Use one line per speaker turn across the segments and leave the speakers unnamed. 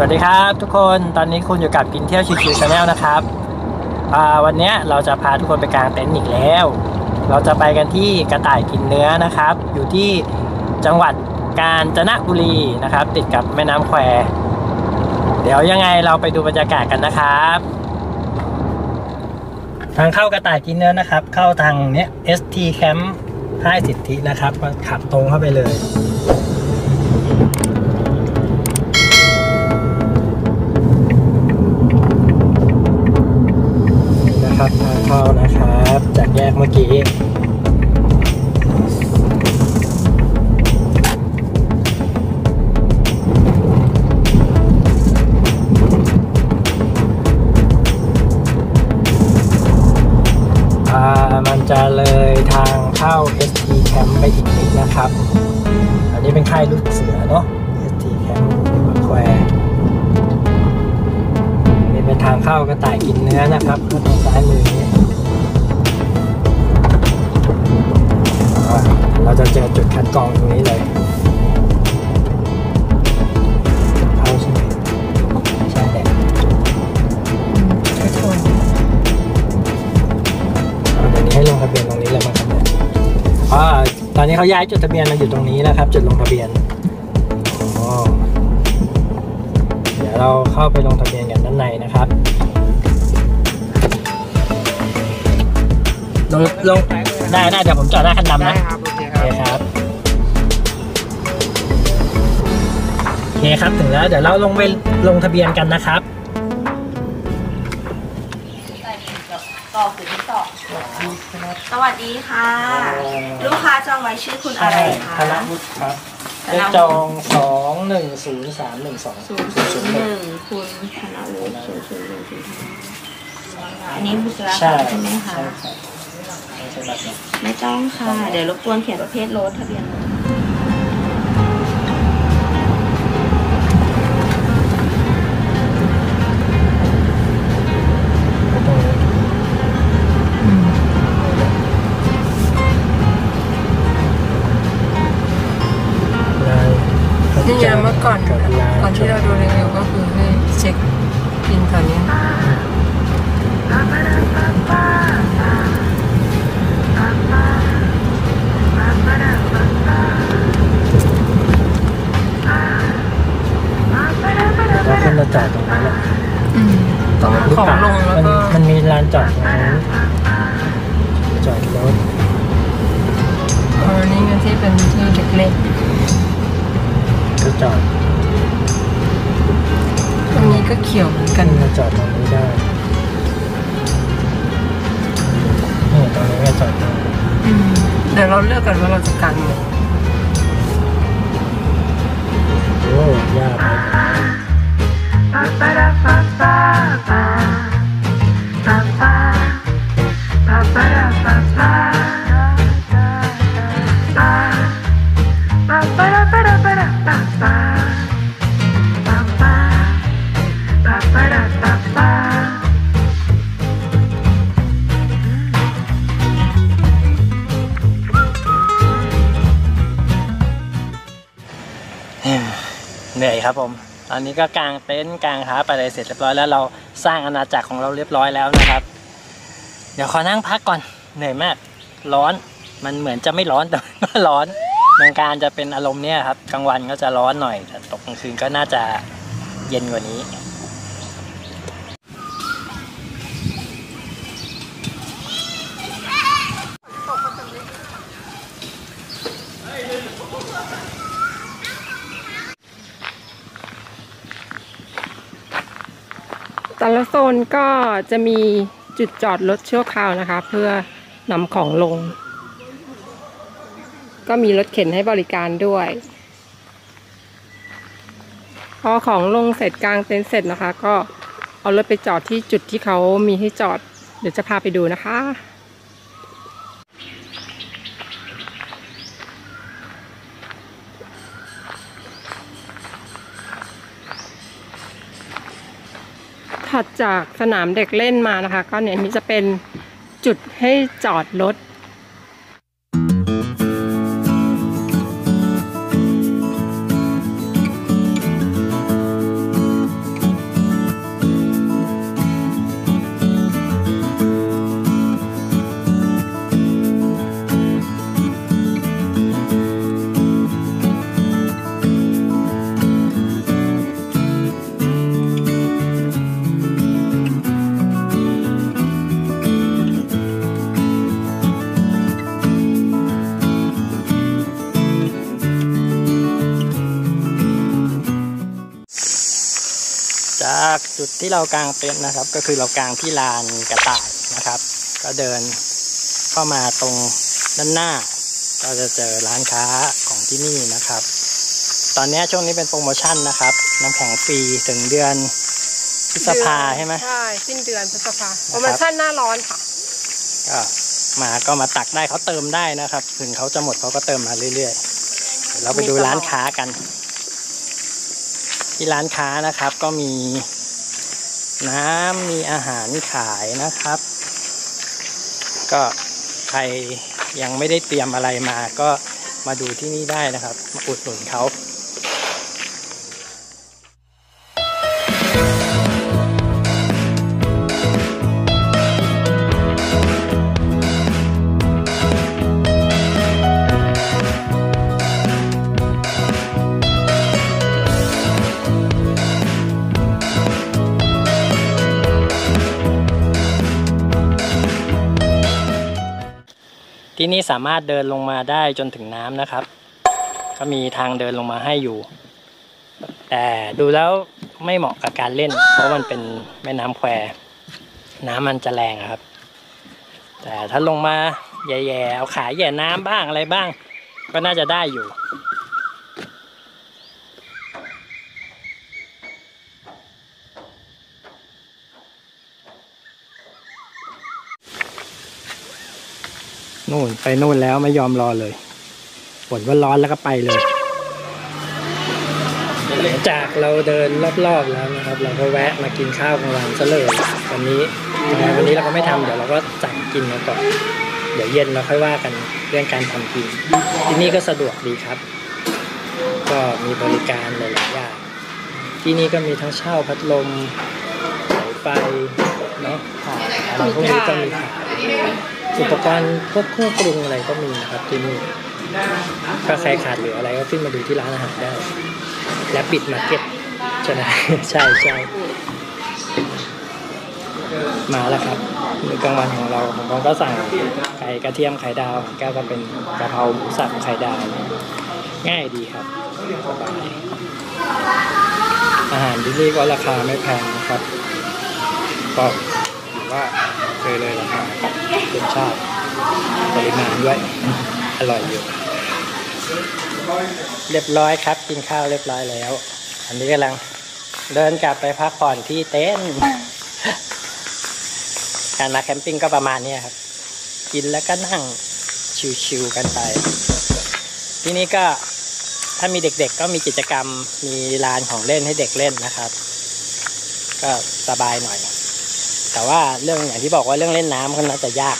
สวัสดีครับทุกคนตอนนี้คุณอยู่กับกินเที่ยวชิวๆ Channel นะครับวันนี้เราจะพาทุกคนไปกางเต็นท์อีกแล้ว เราจะไปกันที่กระต่ายกินเนื้อนะครับ อยู่ที่จังหวัดกาญจนบุรีนะครับ ติดกับแม่น้ำแควเดี๋ยวยังไงเราไปดูบรรยากาศกันนะครับ ทางเข้ากระต่ายกินเนื้อนะครับ เข้าทางเนี้ย ST Camp ให้สิทธินะครับขับตรงเข้าไปเลย แนนี้เขาย้ายจุดทะเบียนมาอยู่ตรงนี้นะครับ จุดลงทะเบียนอ๋อเดี๋ยวเราเข้าไปลงทะเบียนกันด้านในนะครับลงลงได้ได้เดี๋ยวผมจอดหน้าคันดำนะ
ได้ครับโอเคค
โอ
รับ
เคครับโอเคครับถึงแล้วเดี๋ยวเราลงไปลงทะเบียนกันนะครับ
สวัสดีค่ะลูกค้าจองไว้ชื่อคุณอะไรคะ
ธนวุฒิครับเลขจองสองหนึ่งศูนย์สามหนึ่งสอง
ศูนย์ศูนย์หนึ่งคุณธนวุฒิศูนย์ศูนย์หนึ่งศูนย์อันนี้บุษรา
ใช่
คำใช่ไหมคะ
ใช่ครับไม่ใช่บัตรนะ
ไม่ต้องค่ะ เดี๋ยวรบกวนเขียนประเภทรถทะเบียนรถ
ของล
งแล้วก็
มันมันมีลานจอดตรงนั้นจอดรถ
เออนี่ไงที่เป็นที่เล็ก
ก็จอด
ๆตรงนี้ก็เขียวเหมือนกั
กันนมาจอดตรงนี้ได้นี่ตรงนี้ก็จอดได้
อืมเดี๋ยวเราเลือกกันว่าเราจะกันไหน
โอ้ยากเลย เหนื่อยครับผม ตอนนี้ก็กางเต็นท์กางขาไปเลยเสร็จเรียบร้อยแล้วเราสร้างอาณาจักรของเราเรียบร้อยแล้วนะครับ เดี๋ยวขอนั่งพักก่อนเหนื่อยมาก ร้อนมันเหมือนจะไม่ร้อนแต่ก็ร้อนเมืองการจะเป็นอารมณ์เนี้ยครับกลางวันก็จะร้อนหน่อยแต่ตกกลางคืนก็น่าจะเย็นกว่านี้
แต่ละโซนก็จะมีจุดจอดรถชั่วคราวนะคะ เพื่อนำของลง ก็มีรถเข็นให้บริการด้วย พอของลงเสร็จกลางเต็นท์เสร็จนะคะ ก็เอารถไปจอดที่จุดที่เขามีให้จอด เดี๋ยวจะพาไปดูนะคะ ถัดจากสนามเด็กเล่นมานะคะ ก็เนี่ยมีจะเป็นจุดให้จอดรถ
ดที่เรากางเต็นท์นะครับ ก็คือเรากางที่ลานกระต่ายนะครับ ก็เดินเข้ามาตรงด้านหน้า ก็จะเจอร้านค้าของที่นี่นะครับ ตอนนี้ช่วงนี้เป็นโปรโมชั่นนะครับ น้ำแข็งฟรีถึงเดือนพฤษภาใช่ไหม
ใช่สิ้นเดือนพฤษภาโปรโมชั่นหน้าร้อนค่ะ
ก็มาก็มาตักได้เขาเติมได้นะครับ ถึงเขาจะหมดเขาก็เติมมาเรื่อยๆเดี๋ยวเราไปดูร้านค้ากัน ที่ร้านค้านะครับก็มี น้ำมีอาหารขายนะครับ ก็ใครยังไม่ได้เตรียมอะไรมาก็มาดูที่นี่ได้นะครับ มาอุดหนุนเขา ที่นี่สามารถเดินลงมาได้จนถึงน้ำนะครับ ก็มีทางเดินลงมาให้อยู่ แต่ดูแล้วไม่เหมาะกับการเล่น เพราะมันเป็นแม่น้ำแควน้ำมันจะแรงครับ แต่ถ้าลงมาแย่ๆเอาขาแย่น้ำบ้างอะไรบ้าง ก็น่าจะได้อยู่ นู่นไปนู่นแล้วไม่ยอมรอเลยบ่นว่าร้อนแล้วก็ไปเลยหลังจากเราเดินรอบๆแล้วนะครับ เราก็แวะมากินข้าวกลางวันซะเลยวันนี้ยังไงวันนี้เราก็ไม่ทำเดี๋ยวเราก็สั่งกินมาก่อนเดี๋ยวเย็นเราค่อยว่ากันเรื่องการทำกิน ที่นี่ก็สะดวกดีครับ ก็มีบริการหลายๆอย่างที่นี่ก็มีทั้งเช่าพัดลมสายไฟเนาะอะไรพวกนี้ก็มีขาย อุปกรณ์พวกเครื่องปรุงอะไรก็มีนะครับที่นี่ถ้าใครขาดเหลืออะไรก็ขึ้นมาดูที่ร้านอาหารได้ Rabbit Market ใช่ไหมใช่ใช่มาแล้วครับมื้อกลางวันของเราของเราก็สั่งไก่กระเทียมไข่ดาวแก้วก็เป็นกะเพราหมูสับไข่ดาว ง่ายดีครับสบายอาหารที่นี่ก็ราคาไม่แพงนะครับก็ถือว่า เคยเลยราคากับรสชาติปริมาณด้วยอร่อยอยู่ เรียบร้อยครับ กินข้าวเรียบร้อยแล้ว อันนี้กำลังเดินกลับไปพักผ่อนที่เต็นท์การมาแคมปิ้งก็ประมาณนี้ครับ กินแล้วก็นั่งชิวๆกันไป ที่นี่ก็ถ้ามีเด็กๆก็มีกิจกรรมมีลานของเล่นให้เด็กเล่นนะครับ ก็สบายหน่อย แต่ว่าเรื่องอย่างที่บอกว่าเรื่องเล่นน้ำก็น่าจะยาก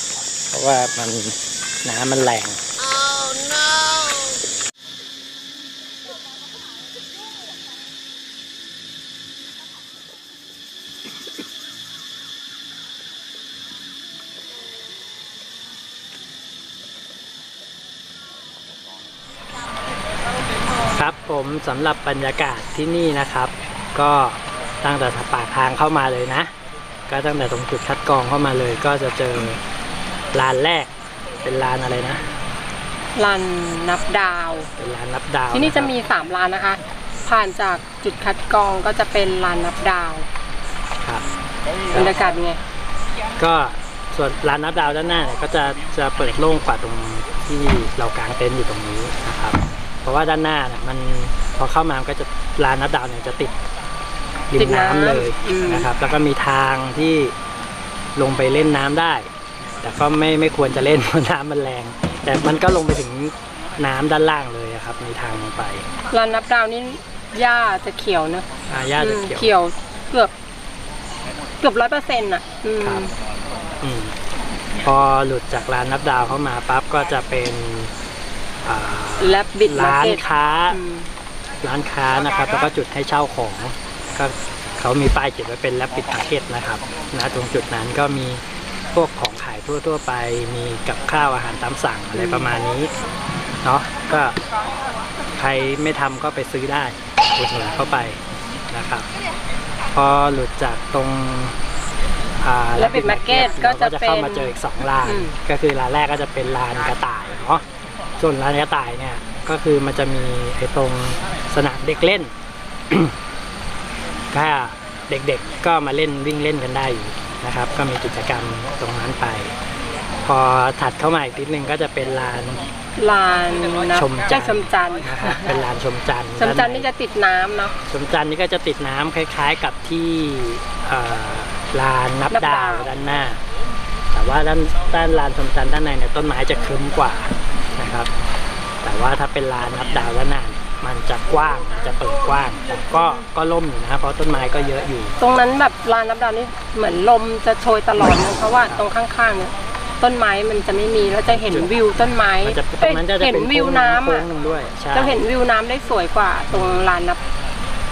เพราะว่ามันน้ำมันแรงครับผมสำหรับบรรยากาศที่นี่นะครับ ก็ตั้งแต่ปากทางเข้ามาเลยนะ ก็ตั้งแต่ตรงจุดคัดกรองเข้ามาเลย ก็จะเจอลานแรก เป็นลานอะไรนะ
รันนับดาว
เป็นลานรับดาว
ที่นี่จะ
ค
มี
รับ
สามลานนะคะ ผ่านจากจุดคัดกรองก็จะเป็นลานนับดาว
ครับ
บรรยากาศเป็นไง
ก็ส่วนลานนับดาวด้านหน้าเนี่ยก็จะจะเปิดโล่งกว่าตรงที่เรากางเต็นท์อยู่ตรงนี้นะครับ เพราะว่าด้านหน้าเนี่ยมันพอเข้ามามันก็จะลานนับดาวเนี่ยจะติด ริ
ติ
ม
ดน้ำ
น้ำเลย
อืม
นะครับ แล้วก็มีทางที่ลงไปเล่นน้ำได้ แต่ก็ไม่ไม่ควรจะเล่นเพราะน้ำมันแรง แต่มันก็ลงไปถึงน้ำด้านล่างเลยอะครับมีทางลงไป
ลานนับดาวนี่หญ้าจะเขียวเนอะ
อาญาจะ
อืม
เขียว
เขียวเกือบเกือบร้อยเปอร์เซ็นต์อะอืม
ครับอืมพอหลุดจากลานนับดาวเข้ามาปั๊บก็จะเป็นอ่า
Rabbit Market
ค้า
อืม
ร้านค้านะครับ แล้วก็จุดให้เช่าของ ก็เขามีป้ายเขียนไว้เป็น Rabbit Market นะครับนะตรงจุดนั้นก็มีพวกของขายทั่ว ๆ ไปมีกับข้าวอาหารตามสั่งอะไรประมาณนี้เนาะก็ใครไม่ทำก็ไปซื้อได้อุดหนุนเข้าไปนะครับ พอหลุดจากตรงอ่า
Rapid Market ก็จะ
เราจะเข้ามา
เป็น
เจออีกสองลาน
อืม
ก็คือร้านแรกก็จะเป็นร้านกระต่ายเนาะส่วนร้านกระต่ายเนี่ยก็คือมันจะมีไอ้ตรงสนามเด็กเล่น ถ้าเด็กๆก็มาเล่นวิ่งเล่นกันได้อยู่นะครับ ก็มีกิจกรรมตรงนั้นไป พอถัดเข้ามาอีกนิดนึงก็จะเป็นลาน
ลานนะ
ชมจันทร์
ชมจันทร์
นะครับเป็นลานชมจันทร์
ชมจันทร์นี่จะติดน้ำเนาะ
ชมจันทร์นี่ก็จะติดน้ำคล้าย ๆ กับที่เอ่อลานนับ
นับ
ดา
ดาวว
ด้านหน้า แต่ว่าด้านด้านลานชมจันทร์ด้านในเนี่ยต้นไม้จะครึ้มกว่านะครับ แต่ว่าถ้าเป็นลานนับดาวด้านหน้าเนี่ย มันจะกว้างมันจะเปิดกว้างแต่ก็ก็ล่มอยู่นะเพราะต้นไม้ก็เยอะอยู่
ตรงนั้นแบบลานน้ำดาวนี่เหมือนลมจะโชยตลอดนะเพราะว่าตรงข้างๆเนี่ยต้นไม้มันจะไม่มีแล้วจะเห็นวิวต้นไม้
มันจะต
เอ้
ร
ย
งนั้นจะจะ
เห็น
เป็น
วิวน้ำ
โค้
อะ
งหนึ่งด้วยใช่
จะเห็นวิวน้ำได้สวยกว่าตรงลานนับ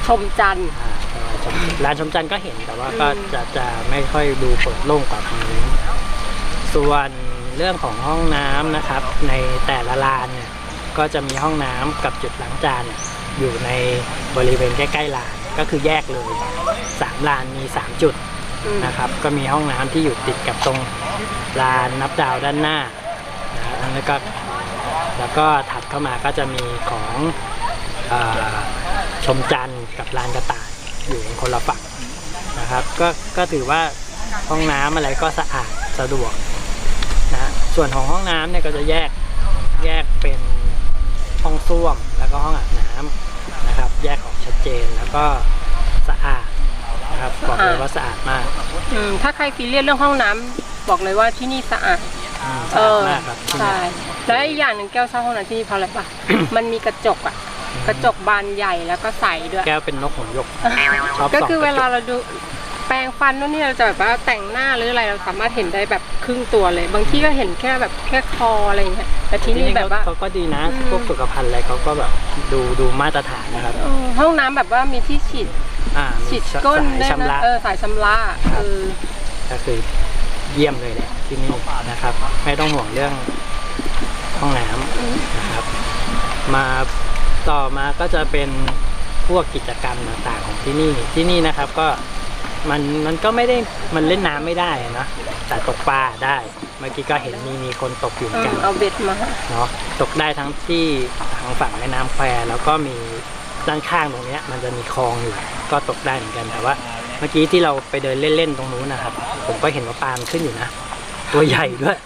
ชมจันทร์
อ่าชมลานชมจันทร์ก็เห็นแต่ว่าก็
อืม
จะจะไม่ค่อยดูเปิดโล่งกว่าตรงนี้ส่วนเรื่องของห้องน้ำนะครับ ในแต่ละลานเนี่ย ก็จะมีห้องน้ำกับจุดล้างจานเนี่ยอยู่ในบริเวณใกล้ๆลานก็คือแยกเลยสามลานมีสามจุด
อืม
นะครับ ก็มีห้องน้ำที่อยู่ติดกับตรงลานนับดาวด้านหน้านะแล้วก็แล้วก็ถัดเข้ามาก็จะมีของเออชมจันทร์กับลานกระต่ายอยู่คนละฝั่งนะครับ ก็ก็ถือว่าห้องน้ำอะไรก็สะอาดสะดวกนะฮะส่วนของห้องน้ำเนี่ยก็จะแยกแยกเป็น ห้องส้วมแล้วก็ห้องอาบน้ำนะครับ แยกออกชัดเจนแล้วก็สะอาดนะครับบอกเลยว่าสะอาดมาก
อืมถ้าใครซีเรียสเรื่องห้องน้ำบอกเลยว่าที่นี่สะอาด
อืม
เอ
สะอาด
อ
มากครับที่
ใช่
นี่
แล้วอีกอย่างหนึ่งแก้วชอบห้องน้ำที่นี่เพราะอะไรปะ มันมีกระจกอะกระจกบานใหญ่แล้วก็ใสด้วย
แก้วเป็นนกหัวหยกชอบ
ก็
ส่อง
คือกเว
ระจ
ลากเราดู แปรงฟันนู่นนี่เราจะแบบว่าแต่งหน้าหรืออะไรเราสามารถเห็นได้แบบครึ่งตัวเลย บางที่ก็เห็นแค่แบบแค่คออะไรอย่างเงี้ยแต่ที่
ที่
นี่
นี่
แบบว่า
เขาก็ดีนะ
อืม
พวกสุขภัณฑ์อะไรเขาก็แบบดูดูมาตรฐานนะครับ
เออห้องน้ำแบบว่ามีที่ฉีด
อ่ามี
ฉีด
ส
ก้น
สาย
ด้วย
ชำ
นะ
ระ
เออสายชำระเออ
ก็คือเยี่ยมเลยแหละที่นี่นะครับ ไม่ต้องห่วงเรื่องห้องน้ำนะครับ มาต่อมาก็จะเป็นพวกกิจกรรมต่างๆของที่นี่ที่นี่นะครับ ก็ มันมันก็ไม่ได้มันเล่นน้ำไม่ได้นะแต่ตกปลาได้เมื่อกี้ก็เห็นมีมีคนตกอยู่เหมื
เอ
อนกั
อนเอาเบ็ดมา
เนาะตกได้ทั้งที่ทางฝั่งแม่น้ำแควแล้วก็มีด้านข้างตรงเนี้ย มันจะมีคลองอยู่ก็ตกได้เหมือนกันแต่ว่า เมื่อกี้ที่เราไปเดินเล่นๆตรงนู้นนะครับ ผมก็เห็นว่าปลามันขึ้นอยู่นะตัวใหญ่ด้วย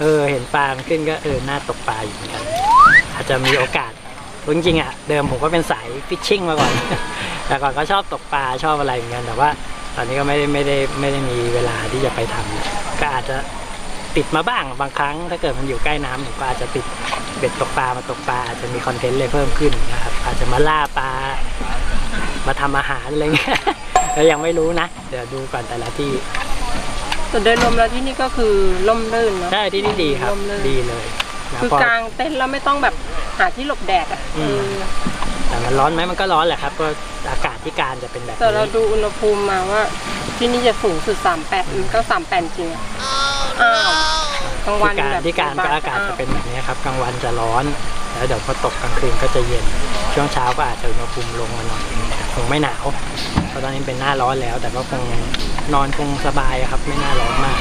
เออ เห็นปลามันขึ้นก็เออน่าตกปลาอยู่เหมือนกัน อาจจะมีโอกาสจริงๆอะเดิมผมก็เป็นสายฟิชชิ่งมาก่อน แต่ก่อนก็ชอบตกปลาชอบอะไรเหมือนกันแต่ว่า ตอนนี้ก็ไม่ได้ไม่ได้ไม่ได้มีเวลาที่จะไปทำก็อาจจะติดมาบ้างบางครั้ง ถ้าเกิดมันอยู่ใกล้น้ำผมก็อาจจะติดเบ็ดตกปลามาตกปลาอาจจะมีคอนเทนต์เลยเพิ่มขึ้นนะครับอาจจะมาล่าปลามาทำอาหารอะไรเงี้ยก็ยังไม่รู้นะ เดี๋ยวดูก่อนแต่ละที่
แต่โดยรวมแล้วที่นี่ก็คือร่มรื่นเนาะ
ใช่ที่นี่ดีครับ
ร่มรื่น
ดีเลยนะ
คือ
เพราะ
กลางเต็นท์แล้วไม่ต้องแบบหาที่หลบแดดอะ
อืม
เออ
แต่มันร้อนไหมมันก็ร้อนแหละครับก็อากาศที่การจะเป็นแบบ
แต่เรา
นี้
ดูอุณหภูมิมาว่า ที่นี่จะสูงสุด 38มันก็38จริงอะอ้าวกลางวัน
ที่การ
แบบ
ที่การก็
บ่ยๆ
อากาศจะเป็นแบบนี้ครับกลางวันจะร้อน แล้วเดี๋ยวพอตกกลางคืนก็จะเย็น ช่วงเช้าก็อาจจะอุณหภูมิลงมาหน่อยคงไม่หนาวเพราะตอนนี้เป็นหน้าร้อนแล้ว แต่ก็คงนอนคงสบายครับไม่น่าร้อนมาก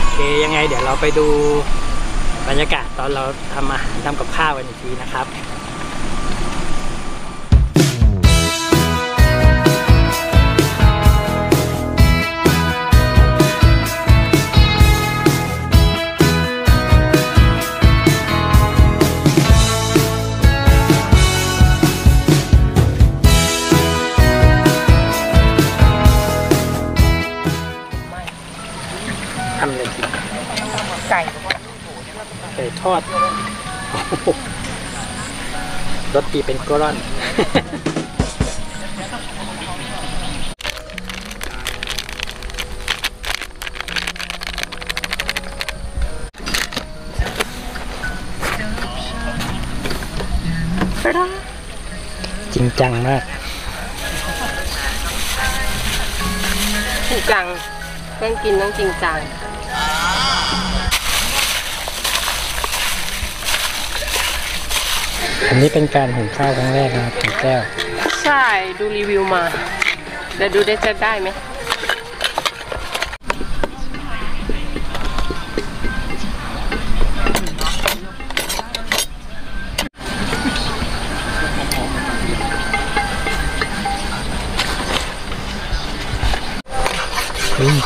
โอเคยังไงเดี๋ยวเราไปดูบรรยากาศตอนเราทำอาหารทำกับข้าวกันอีกทีนะครับ อดโอ้โหรสตีเป็นกร่อน จริงจังมาก
จริงจังเรื่องกินต้องจริงจัง
อันนี้เป็นการหุงข้าวครั้งแรกนะครับของแก้ว
ใช่ดูรีวิวมาเดี๋ยวดูได้จะได้ไหม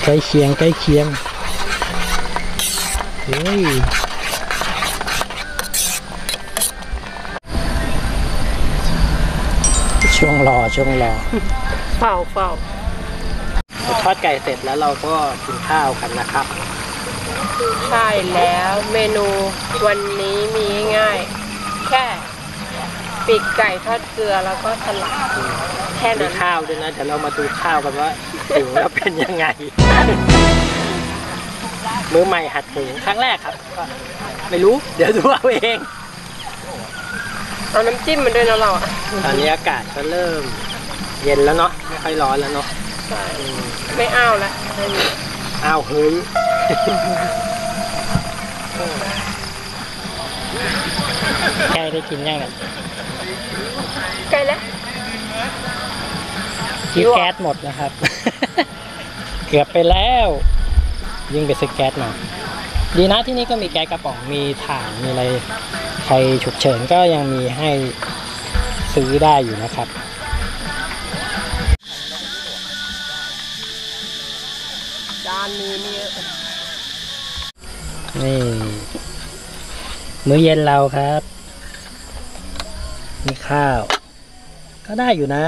ใกล้เคียงใกล้เคียงเฮ้ย ช่วงรอช่วงรอ
เฝ้าเฝ้า
ทอดไก่เสร็จแล้วเราก็กินข้าวกันนะครับ
ใช่แล้วเมนูวันนี้มีง่ายๆแค่ปีกไก่ทอดเกลือแล้วก็สลัดแค่
มี
นั้น
ข้าวด้วยนะเดี๋ยวเรามาดูข้าวกันว่าหุงแล้วเป็นยังไง มือใหม่หัดหุงครั้งแรกครับก็ไม่รู้ เดี๋ยวดูเอาเอง
เอาน้ำจิ้มมันด้วยนะเราอะ
ตอนนี้อากาศก็เริ่ม เย็นแล้วเนาะไม่ค่อยร้อนแล้วเนาะ
ใช่
อืม
ไม่อ้าวแล้วไม่มี
อ้าวเฮ้ยแกได้กินยังเนี่ย
ใกล้แล้ว
ที่แก๊สหมดนะครับ เกือบไปแล้ว ยิ่งไปซื้อแก๊สมาดีนะที่นี่ก็มีแก๊สกระป๋องมีถ่านมีอะไร ใครฉุกเฉินก็ยังมีให้ซื้อได้อยู่นะครับ
จานนี้นี่
นี่มื้อเย็นเราครับ มีข้าว ก็ได้อยู่นะ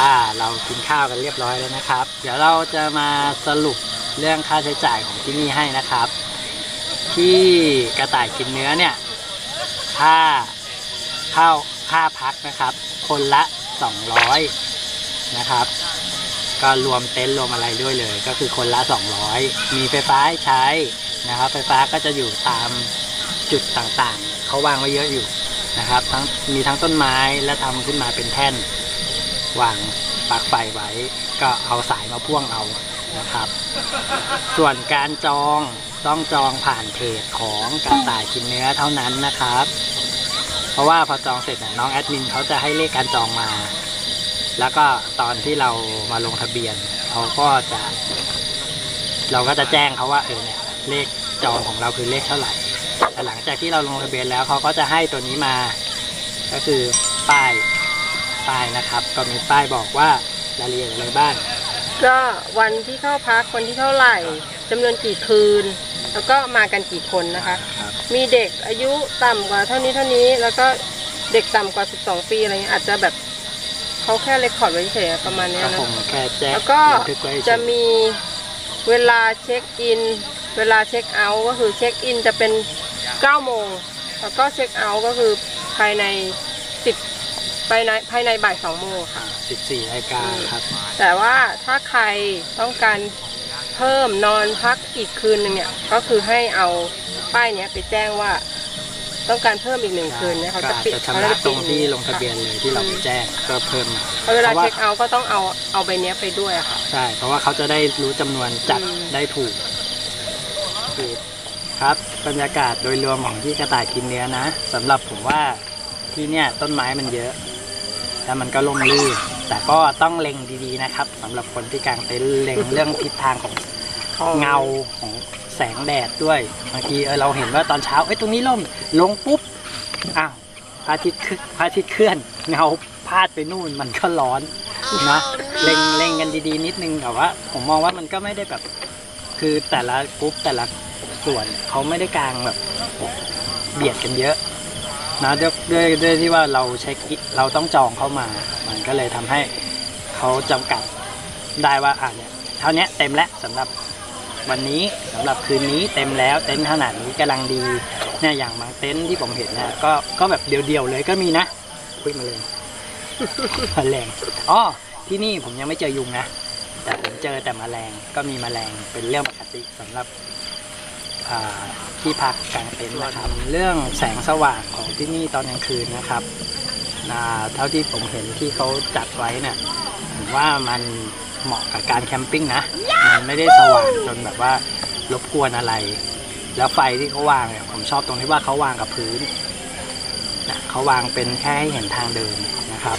อ่า เรากินข้าวกันเรียบร้อยแล้วนะครับ เดี๋ยวเราจะมาสรุปเรื่องค่าใช้จ่ายของที่นี่ให้นะครับ ที่กระต่ายกินเนื้อเนี่ยค่าข้าวค่าพักนะครับ คนละ 200 นะครับ ก็รวมเต็นท์รวมอะไรด้วยเลย ก็คือคนละ 200 มีไฟฟ้าใช้นะครับ ไฟฟ้าก็จะอยู่ตามจุดต่างๆ เขาวางไว้เยอะอยู่นะครับทั้งมีทั้งต้นไม้และทำขึ้นมาเป็นแท่นวางปลักไฟไว้ ก็เอาสายมาพ่วงเอานะครับ ส่วนการจอง ต้องจองผ่านเพจของกระต่ายกินเนื้อเท่านั้นนะครับ เพราะว่าพอจองเสร็จเนี่ยน้องแอดมินเขาจะให้เลขการจองมา แล้วก็ตอนที่เรามาลงทะเบียนเขาก็จะ เราก็จะแจ้งเขาว่าเออเนี่ยเลขจองของเราคือเลขเท่าไหร่แต่หลังจากที่เราลงทะเบียนแล้วเขาก็จะให้ตัวนี้มา ก็คือป้ายป้ายนะครับก็มีป้ายบอกว่ารายละเอียดอะไรบ้าง
ก็วันที่เข้าพักคนที่เท่าไหร่ จำนวนกี่คืน แล้วก็มากันกี่คนนะคะ
ครับ
มีเด็กอายุต่ำกว่าเท่านี้เท่านี้ แล้วก็เด็กต่ำกว่า 12 ปีอะไรเงี้ยอาจจะแบบเขาแค่ record ไว้เฉยๆประมาณเนี้ย
ก็
นะ
คงแค่แจ้ง
แล้วก็
บันทึกไว้เฉย
จะมีเวลาเช็คอิน เวลาเช็คเอาท์ก็คือเช็คอินจะเป็น 9 โมง แล้วก็เช็คเอาท์ก็คือภายใน 10 ภายในภายในบ่าย 2 โมงค่ะ
14 นาฬิกาครับ
แต่ว่าถ้าใครต้องการ เพิ่มนอนพักอีกคืนหนึ่งเนี่ยก็คือให้เอาป้ายเนี้ยไปแจ้งว่า ต้องการเพิ่มอีกหนึ่งคืนเนี่ยเขา
ก็
จะ
อาจ
ปิด
จะ
เขา
ชำระ
จะ
ต
ปิ
ร
ด
งที่ลงทะเบียนเลยที่เราไปแจ้งก็เพิ่มมา
เพราะเวลา
พระ
เช็คเอาท์ก็ต้องเอาเอาใบเนี้ยไปด้วยอะค่ะ
ใช่เพราะว่าเขาจะได้รู้จำนวนจัด
อืม
ได้ถูกถูกครับบรรยากาศโดยรวมของที่กระต่ายกินเนื้อนะสำหรับผมว่าที่เนี่ยต้นไม้มันเยอะ แล้วมันก็ลมลื่น แต่ก็ต้องเล็งดีๆนะครับสำหรับคนที่กางเต็นท์เล็งเรื่องทิศทางของเงาของแสงแดดด้วยบางทีเออเราเห็นว่าตอนเช้าเอ้ยตรงนี้ล่มลงปุ๊บอ้าวพระอาทิตย์ขึ้นพระอาทิตย์เคลื่อนเงาพาดไปนู่นมันก็ร้อนนะเล็งเล็งกันดีๆ นิดนึงแต่ว่าผมมองว่ามันก็ไม่ได้แบบ คือแต่ละกรุ๊ปแต่ละส่วนเขาไม่ได้กางแบบเบียดกันเยอะ นะด้วยด้วยด้วยที่ว่าเราเช็คเราต้องจองเข้ามา มันก็เลยทำให้เขาจำกัดได้ว่าอะเนี่ยเท่านี้เต็มแล้วสำหรับวันนี้สำหรับคืนนี้เต็มแล้วเต็นท์ขนาดนี้กำลังดีเนี่ยอย่างบางเต็นท์ที่ผมเห็นนี่ยก็ก็แบบเดียวๆเลยก็มีนะคุยมาเลยแมลงอ๋อที่นี่ผมยังไม่เจอยุงนะแต่ผมเจอแต่แมลงก็มีแมลงเป็นเรื่องปกติสำหรับ ที่พักกลางเต็นท์นะครับ เรื่องแสงสว่างของที่นี่ตอนกลางคืนนะครับเท่าที่ผมเห็นที่เขาจัดไว้เนี่ยผมว่ามันเหมาะกับการแคมปิ้งนะ มันไม่ได้สว่างจนแบบว่ารบกวนอะไร แล้วไฟที่เขาวางเนี่ยผมชอบตรงที่ว่าเขาวางกับพื้นนะเขาวางเป็นแค่ให้เห็นทางเดินนะครับ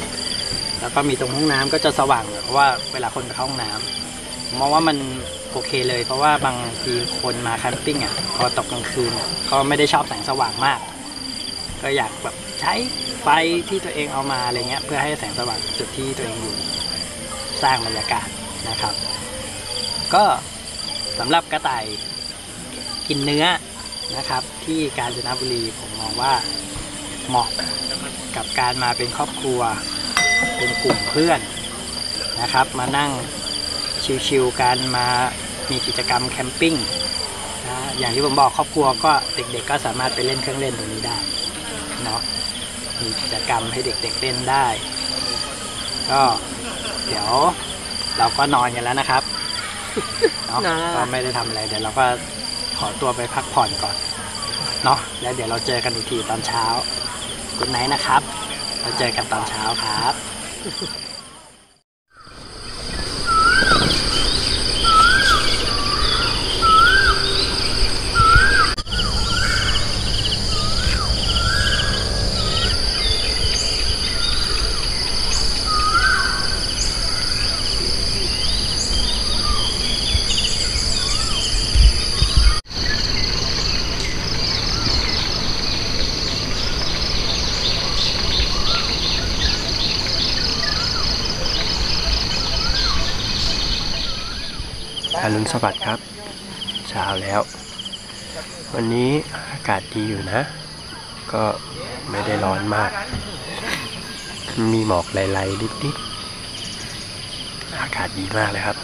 แล้วก็มีตรงห้องน้ำก็จะสว่างหน่ยเพราะว่าเวลาคนไปเข้าห้องน้ำผมมองว่ามัน โอเคเลย เพราะว่าบางทีคนมาแคมปิ้งอะพอตกกลางคืนอะก็ไม่ได้ชอบแสงสว่างมาก ก็อยากแบบใช้ไฟที่ตัวเองเอามาอะไรเงี้ยเพื่อให้แสงสว่างจุดที่ตัวเองอยู่สร้างบรรยากาศนะครับ ก็สำหรับกระต่ายกินเนื้อนะครับ ที่กาญจนบุรีผมมองว่าเหมาะกับการมาเป็นครอบครัว เป็นกลุ่มเพื่อนนะครับ มานั่งชิลๆกันมา มีกิจกรรมแคมปิ้งนะอย่างที่ผมบอกครอบครัวก็เด็กๆก็สามารถไปเล่นเครื่องเล่นตรงนี้ได้เนาะมีกิจกรรมให้เด็กๆเล่นได้ ก็เดี๋ยวเราก็นอนกันแล้วนะครับเนาะ
นอนแล้ว
ก็ไม่ได้ทำอะไรเดี๋ยวเราก็ขอตัวไปพักผ่อนก่อนเนาะแล้วเดี๋ยวเราเจอกันอีกทีตอนเช้ากุณไนท์นะครับ เราเจอกันตอนเช้าครับ
สวัสดิ์ครับ เช้าแล้ว วันนี้อากาศดีอยู่นะ ก็ไม่ได้ร้อนมาก มีหมอกไล่ๆนิดๆอากาศดีมากเลยครับ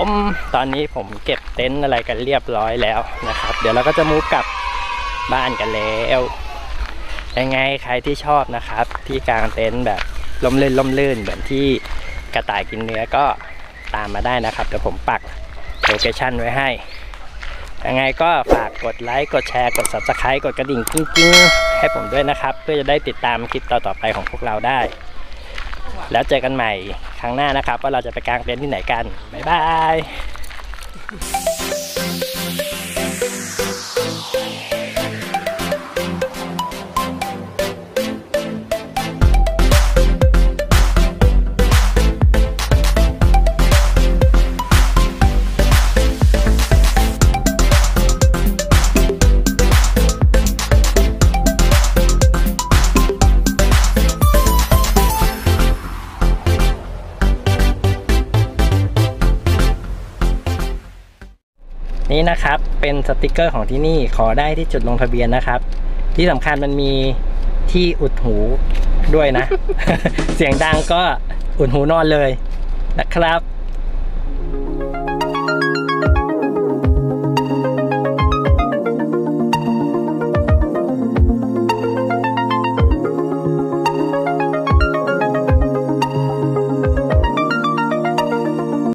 ผมตอนนี้ผมเก็บเต็นท์อะไรกันเรียบร้อยแล้วนะครับ เดี๋ยวเราก็จะ move กลับบ้านกันแล้วยังไงใครที่ชอบนะครับ ที่กางเต็นท์แบบร่มรื่นร่มรื่นเหมือนที่กระต่ายกินเนื้อก็ตามมาได้นะครับเดี๋ยวผมปัก location ไว้ให้ยังไงก็ฝากกดไลค์ กดแชร์ กด subscribe กดกระดิ่งกิ้งๆ ให้ผมด้วยนะครับ เพื่อจะได้ติดตามคลิปต่อๆไปของพวกเราได้ แล้วเจอกันใหม่ครั้งหน้านะครับ ว่าเราจะไปกางเต็นท์ที่ไหนกัน บ๊ายบาย นะครับ เป็นสติกเกอร์ของที่นี่ขอได้ที่จุดลงทะเบียนนะครับ ที่สำคัญมันมีที่อุดหูด้วยนะ เสียงดังก็อุดหูนอนเลยนะครับ